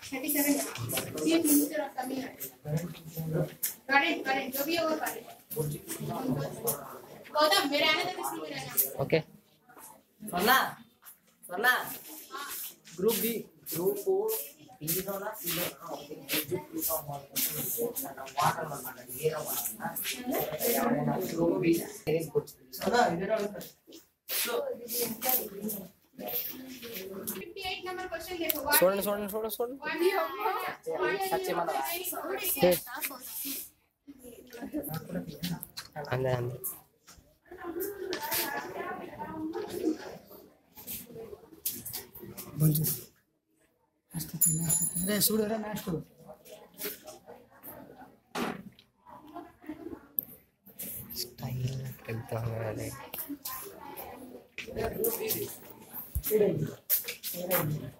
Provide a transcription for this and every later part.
Okay सोना सोना group B group को जो भी होगा करंट गौतम मेरे okay Sona group B group O सी ना सी होना ओके जो ग्रुप ऑफ़ वाटर वाटर ये water group B is good Sona इधर आओ सो చూడండి చూడండి చూడండి చూడండి అందే అందే అరే చూడరా మ్యాచ్ చూడు స్టైల్ పెడతాను అదే Thank you.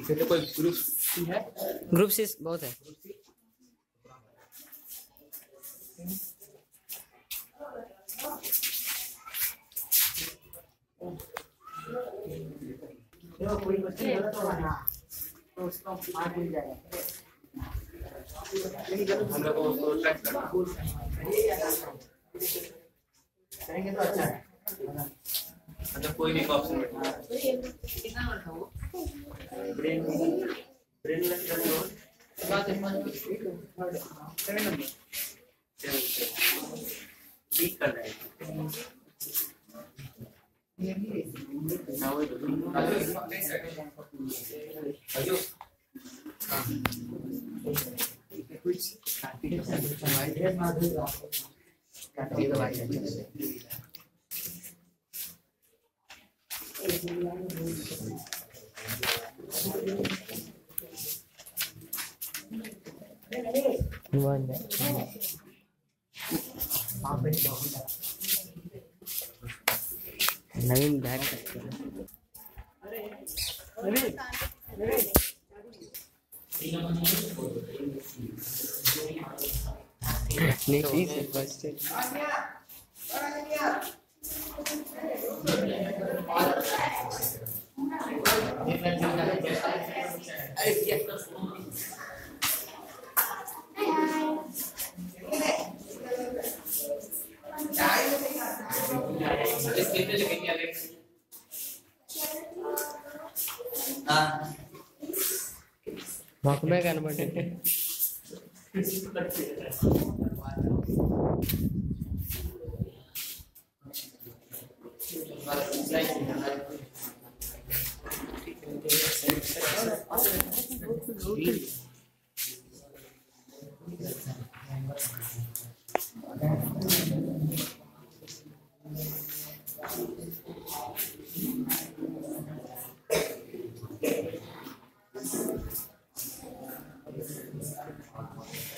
ग्रुप सी है ग्रुप सी बहुत है। कोई तो उसका मार मिल जाएगा हम लोग को ट्रैक करना। करेंगे तो अच्छा है। कोई भी ऑप्शन कितना वो बात है कर रहे हैं हाँ, वही तो। अजो वन है नवीन बैग सकते हैं नहीं ठीक है फ़र्स्ट మొక్కమే కనబడి Thank you.